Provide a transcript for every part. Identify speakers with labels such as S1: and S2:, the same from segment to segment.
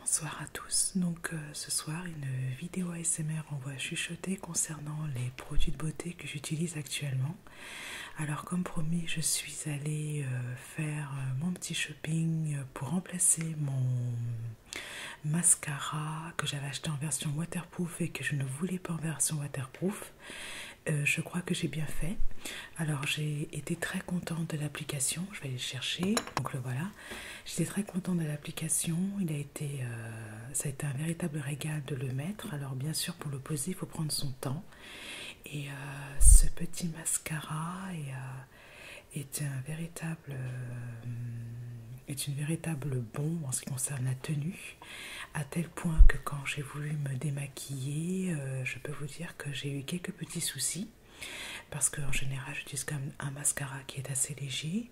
S1: Bonsoir à tous. Donc euh, ce soir, une vidéo ASMR en voix chuchotée concernant les produits de beauté que j'utilise actuellement. Alors comme promis, je suis allée euh, faire euh, mon petit shopping pour remplacer mon mascara que j'avais acheté en version waterproof et que je ne voulais pas en version waterproof. Euh, je crois que j'ai bien fait. Alors j'ai été très contente de l'application. Je vais aller le chercher. Donc le voilà. J'étais très contente de l'application. Il a été, euh, ça a été un véritable régal de le mettre. Alors bien sûr pour le poser, il faut prendre son temps. Et euh, ce petit mascara est, un véritable est une véritable bombe en ce qui concerne la tenue, à tel point que quand j'ai voulu me démaquiller, euh, je peux vous dire que j'ai eu quelques petits soucis, parce qu'en général j'utilise quand même un mascara qui est assez léger.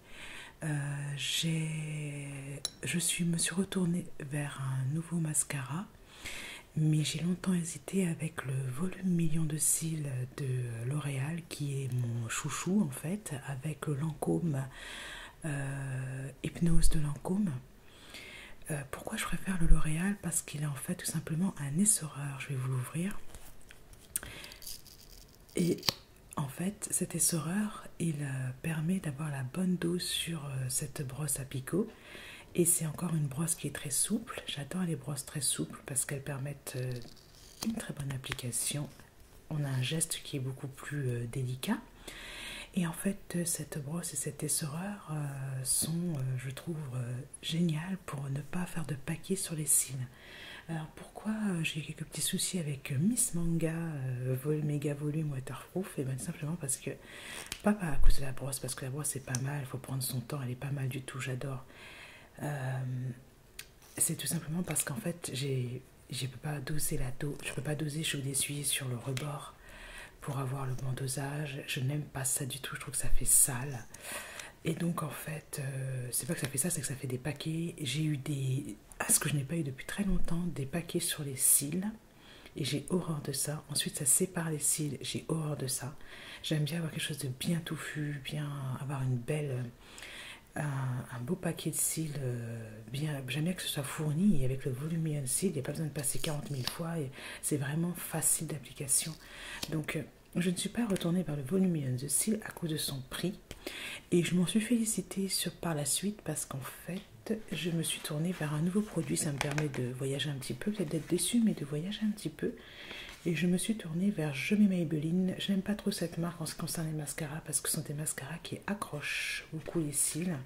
S1: Euh, je suis, me suis retournée vers un nouveau mascara, mais j'ai longtemps hésité avec le volume million de cils de L'Oréal, qui est mon chouchou en fait, avec le Lancôme euh, hypnose de Lancôme. Euh, pourquoi je préfère le L'Oréal Parce qu'il est en fait tout simplement un essoreur. Je vais vous l'ouvrir. Et en fait, cet essoreur, il euh, permet d'avoir la bonne dose sur cette brosse à picot. Et c'est encore une brosse qui est très souple. J'adore les brosses très souples parce qu'elles permettent une très bonne application. On a un geste qui est beaucoup plus délicat. Et en fait, euh, cette brosse et cet essoreur euh, sont, euh, je trouve, géniales pour ne pas faire de paquet sur les cils. Alors pourquoi j'ai quelques petits soucis avec Miss Manga Méga Volume Waterproof? Et bien simplement parce que, pas à cause de la brosse, parce que la brosse c'est pas mal, il faut prendre son temps, elle est pas mal du tout, j'adore. c'est tout simplement parce qu'en fait, j'ai, je peux pas doser la dos, je peux pas doser, je suis sur le rebord pour avoir le bon dosage. Je n'aime pas ça du tout, je trouve que ça fait sale. Et donc en fait, euh, c'est pas que ça fait ça, c'est que ça fait des paquets. J'ai eu des, à ce que je n'ai pas eu depuis très longtemps, des paquets sur les cils. Et j'ai horreur de ça. Ensuite, ça sépare les cils. J'ai horreur de ça. J'aime bien avoir quelque chose de bien touffu, bien avoir une belle, un, beau paquet de cils. Euh, bien, j'aime bien que ce soit fourni et avec le volume cils. Il n'y a pas besoin de passer 40 000 fois. Et c'est vraiment facile d'application. Donc euh, je ne suis pas retournée vers le volume de cils à cause de son prix. Et je m'en suis félicitée sur, par la suite parce qu'en fait, je me suis tournée vers un nouveau produit. Ça me permet de voyager un petit peu, peut-être d'être déçue, mais de voyager un petit peu. Et je me suis tournée vers Je mets Maybelline. Je n'aime pas trop cette marque en ce qui concerne les mascaras parce que ce sont des mascaras qui accrochent beaucoup les cils.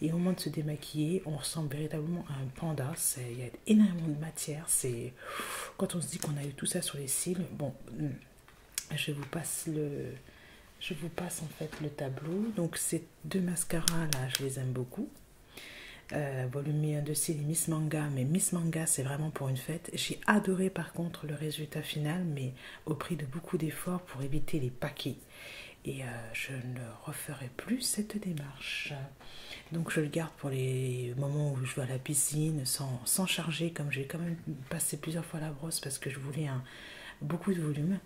S1: Et au moment de se démaquiller, on ressemble véritablement à un panda. Il y a énormément de matière. C'est quand on se dit qu'on a eu tout ça sur les cils. Bon, je vous passe le je vous passe en fait le tableau donc ces deux mascaras là je les aime beaucoup euh, volume 1 de cils Miss Manga. Mais Miss Manga c'est vraiment pour une fête. J'ai adoré par contre le résultat final mais au prix de beaucoup d'efforts pour éviter les paquets. Et euh, je ne referai plus cette démarche. Donc je le garde pour les moments où je vais à la piscine sans, sans charger comme j'ai quand même passé plusieurs fois la brosse parce que je voulais un, beaucoup de volume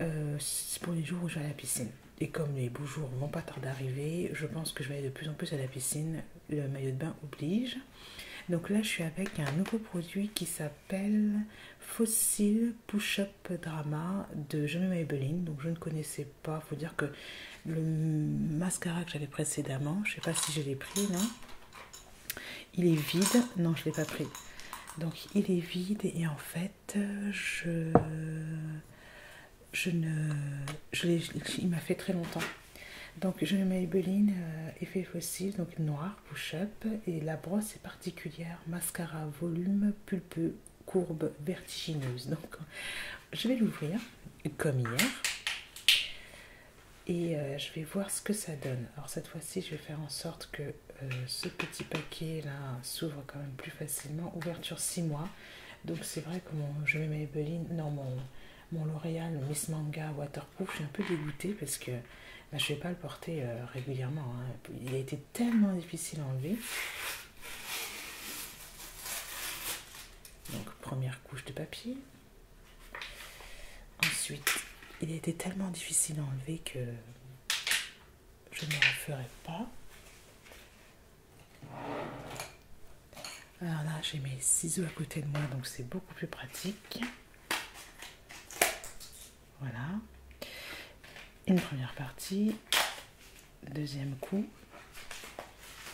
S1: euh, pour les jours où je vais à la piscine. Et comme les beaux jours vont pas tarder d'arriver, je pense que je vais aller de plus en plus à la piscine. Le maillot de bain oblige. Donc là, je suis avec un nouveau produit qui s'appelle Fossil Push-Up Drama de Jean Maybelline. Donc je ne connaissais pas. Faut dire que le mascara que j'avais précédemment, je sais pas si je l'ai pris là. Il est vide. Non, je l'ai pas pris. Donc il est vide et en fait, je je ne, je il m'a fait très longtemps. Donc je mets Maybelline euh, effet fossile, donc noir, push-up, et la brosse est particulière, mascara volume, pulpeux, courbe, vertigineuse. Donc je vais l'ouvrir comme hier et euh, je vais voir ce que ça donne. Alors cette fois-ci, je vais faire en sorte que euh, ce petit paquet là s'ouvre quand même plus facilement. Ouverture 6 mois. Donc c'est vrai que mon, je mets Maybelline, non mon mon L'Oréal Miss Manga Waterproof, je suis un peu dégoûtée parce que bah, je ne vais pas le porter euh, régulièrement. Hein. Il a été tellement difficile à enlever. Donc première couche de papier. Ensuite, il été tellement difficile à enlever que je ne le ferai pas. Alors là, j'ai mes ciseaux à côté de moi, donc c'est beaucoup plus pratique. Voilà. Une première partie. Deuxième coup.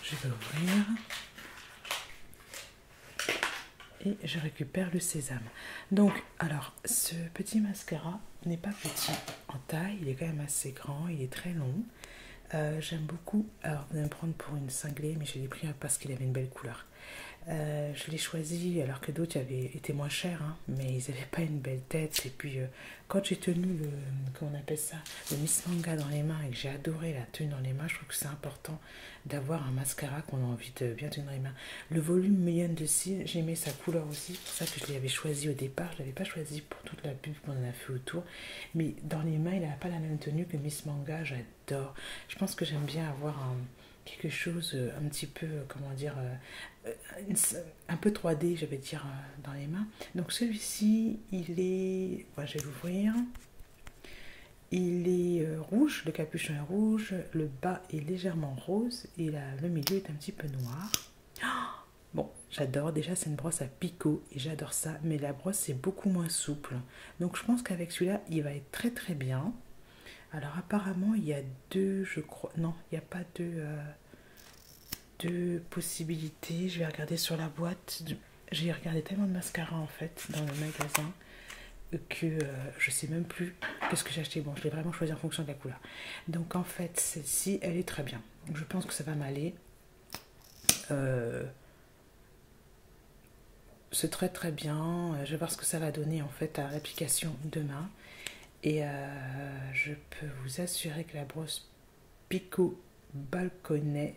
S1: Je vais ouvrir. Et je récupère le sésame. Donc, alors, ce petit mascara n'est pas petit en taille. Il est quand même assez grand. Il est très long. Euh, j'aime beaucoup. Alors, vous allez me prendre pour une cinglée, mais je l'ai pris parce qu'il avait une belle couleur. Euh, je l'ai choisi alors que d'autres avaient été moins chers, hein, mais ils n'avaient pas une belle tête. Et puis, euh, quand j'ai tenu le, comment on appelle ça, le Miss Manga dans les mains et que j'ai adoré la tenue dans les mains, je trouve que c'est important d'avoir un mascara qu'on a envie de bien tenir dans les mains. Le volume Million de cils, j'aimais sa couleur aussi, c'est pour ça que je l'avais choisi au départ. Je ne l'avais pas choisi pour toute la pub qu'on a fait autour, mais dans les mains, il n'a pas la même tenue que Miss Manga, j'adore. Je pense que j'aime bien avoir un quelque chose euh, un petit peu, euh, comment dire, euh, un peu 3D, je vais dire, dans les mains. Donc celui-ci, il est, je vais l'ouvrir. Il est rouge, le capuchon est rouge, le bas est légèrement rose et le milieu est un petit peu noir. bon, j'adore, déjà c'est une brosse à picot et j'adore ça, mais la brosse est beaucoup moins souple. Donc je pense qu'avec celui-là, il va être très très bien. Alors apparemment, il y a deux, je crois, non, il n'y a pas deux, deux possibilités. Je vais regarder sur la boîte. J'ai regardé tellement de mascara en fait dans le magasin que euh, je sais même plus qu'est-ce que j'ai acheté. Bon, je l'ai vraiment choisi en fonction de la couleur. Donc en fait, celle-ci, elle est très bien. je pense que ça va m'aller. Euh, c'est très très bien. Je vais voir ce que ça va donner en fait à l'application demain. Et euh, je peux vous assurer que la brosse Pico Balconnet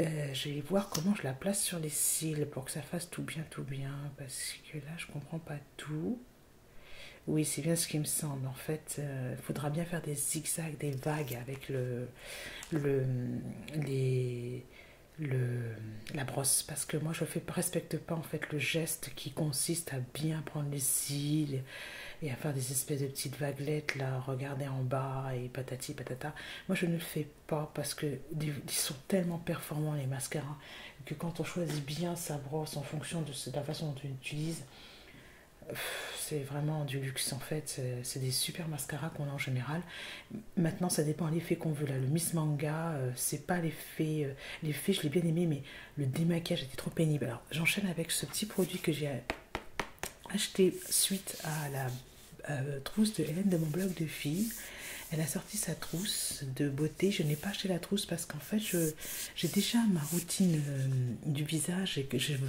S1: euh, je vais voir comment je la place sur les cils pour que ça fasse tout bien, tout bien. Parce que là, je comprends pas tout. Oui, c'est bien ce qui me semble. En fait, il euh, faudra bien faire des zigzags, des vagues avec le, le, les, le, la brosse. Parce que moi, je ne respecte pas en fait le geste qui consiste à bien prendre les cils et à faire des espèces de petites vaguelettes, là, regarder en bas et patati patata. Moi, je ne le fais pas parce que ils sont tellement performants, les mascaras, que quand on choisit bien sa brosse en fonction de la façon dont on l'utilise, c'est vraiment du luxe en fait. C'est des super mascaras qu'on a en général. Maintenant, ça dépend de l'effet qu'on veut. Là, le Miss Manga, euh, c'est pas l'effet. Euh, l'effet, je l'ai bien aimé, mais le démaquillage était trop pénible. Alors, j'enchaîne avec ce petit produit que j'ai acheté suite à la euh, trousse de Hélène de mon blog de filles. Elle a sorti sa trousse de beauté. Je n'ai pas acheté la trousse parce qu'en fait, j'ai déjà ma routine euh, du visage et que je veux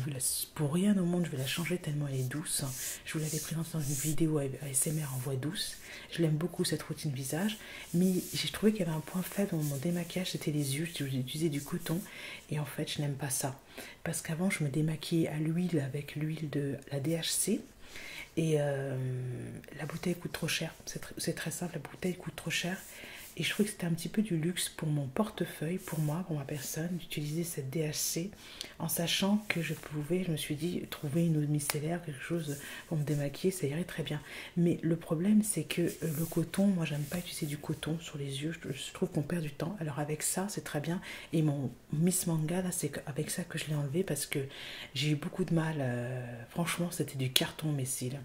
S1: pour rien au monde, je vais la changer tellement elle est douce. Je vous l'avais présentée dans une vidéo ASMR en voix douce. Je l'aime beaucoup cette routine visage, mais j'ai trouvé qu'il y avait un point faible dans mon démaquillage, c'était les yeux. J'utilisais du coton et en fait, je n'aime pas ça parce qu'avant, je me démaquillais à l'huile avec l'huile de la DHC et euh, la bouteille coûte trop cher. C'est très simple, la bouteille coûte trop cher. Et je trouvais que c'était un petit peu du luxe pour mon portefeuille, pour moi, pour ma personne, d'utiliser cette DHC en sachant que je pouvais, je me suis dit, trouver une eau micellaire, quelque chose pour me démaquiller, ça irait très bien. Mais le problème, c'est que euh, le coton, moi, j'aime pas utiliser du coton sur les yeux, je trouve qu'on perd du temps. Alors avec ça, c'est très bien. Et mon Miss Manga, là, c'est avec ça que je l'ai enlevé parce que j'ai eu beaucoup de mal. Euh, franchement, c'était du carton, mes cils.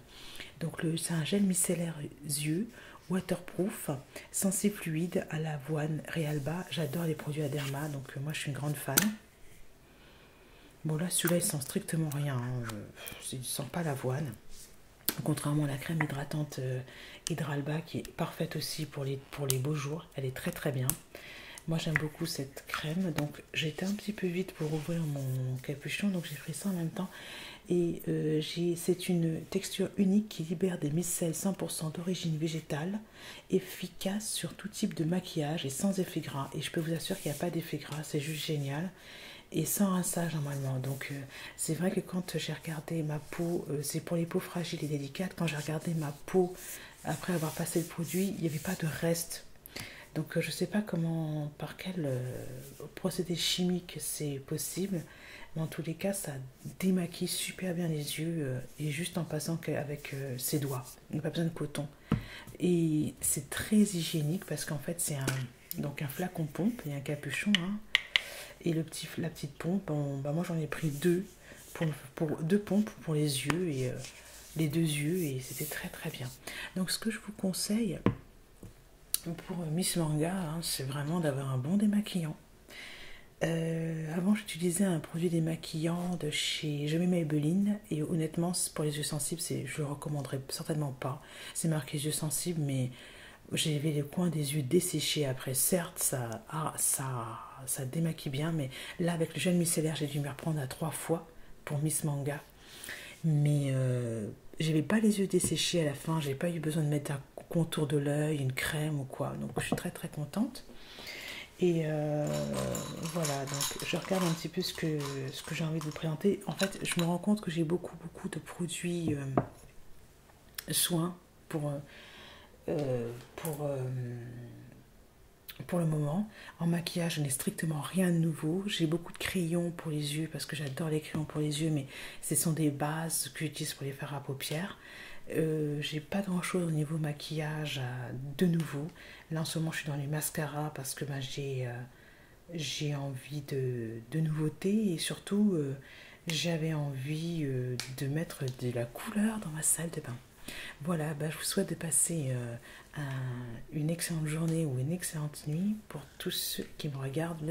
S1: Donc c'est un gel micellaire yeux waterproof, sensible fluide à l'avoine Realba. J'adore les produits Aderma, donc euh, moi je suis une grande fan. Bon là celui-là il sent strictement rien, hein. il ne sent pas l'avoine. Contrairement à la crème hydratante euh, Hydralba qui est parfaite aussi pour les, pour les beaux jours, elle est très très bien. Moi j'aime beaucoup cette crème, donc j'étais un petit peu vite pour ouvrir mon capuchon, donc j'ai pris ça en même temps. Et euh, c'est une texture unique qui libère des micelles 100% d'origine végétale, efficace sur tout type de maquillage et sans effet gras. Et je peux vous assurer qu'il n'y a pas d'effet gras, c'est juste génial. Et sans rinçage normalement. Donc euh, c'est vrai que quand j'ai regardé ma peau, euh, c'est pour les peaux fragiles et délicates, quand j'ai regardé ma peau après avoir passé le produit, il n'y avait pas de reste. Donc je ne sais pas comment, par quel procédé chimique c'est possible en tous les cas, ça démaquille super bien les yeux euh, et juste en passant avec euh, ses doigts. Il n'y a pas besoin de coton. Et c'est très hygiénique parce qu'en fait, c'est un, donc un flacon pompe et un capuchon. Hein. Et le petit, la petite pompe, bah moi j'en ai pris deux, pour, pour, deux pompes pour les yeux et les deux yeux et c'était très très bien. Donc ce que je vous conseille pour Miss Manga, hein, c'est vraiment d'avoir un bon démaquillant. Euh, avant, j'utilisais un produit démaquillant de chez Je mets Maybelline et honnêtement, pour les yeux sensibles, je le recommanderais certainement pas. C'est marqué yeux sensibles, mais j'avais les coins des yeux desséchés après. Certes, ça, ah, démaquille bien, mais là, avec le gel micellaire, j'ai dû me reprendre à trois fois pour Miss Manga. Mais euh, j'avais pas les yeux desséchés à la fin, j'ai pas eu besoin de mettre un contour de l'œil, une crème ou quoi. Donc je suis très très contente. Et euh, voilà, donc je regarde un petit peu ce que, j'ai envie de vous présenter. En fait, je me rends compte que j'ai beaucoup beaucoup de produits euh, soins pour, euh, pour pour le moment. En maquillage, je n'ai strictement rien de nouveau. J'ai beaucoup de crayons pour les yeux parce que j'adore les crayons pour les yeux, mais ce sont des bases que j'utilise pour les faire à paupières. Euh, j'ai pas grand chose au niveau maquillage de nouveau. Là en ce moment je suis dans les mascaras parce que ben, j'ai euh, j'ai envie de, de nouveautés et surtout euh, j'avais envie de mettre de la couleur dans ma salle de bain. Voilà, ben, je vous souhaite de passer une excellente journée ou une excellente nuit pour tous ceux qui me regardent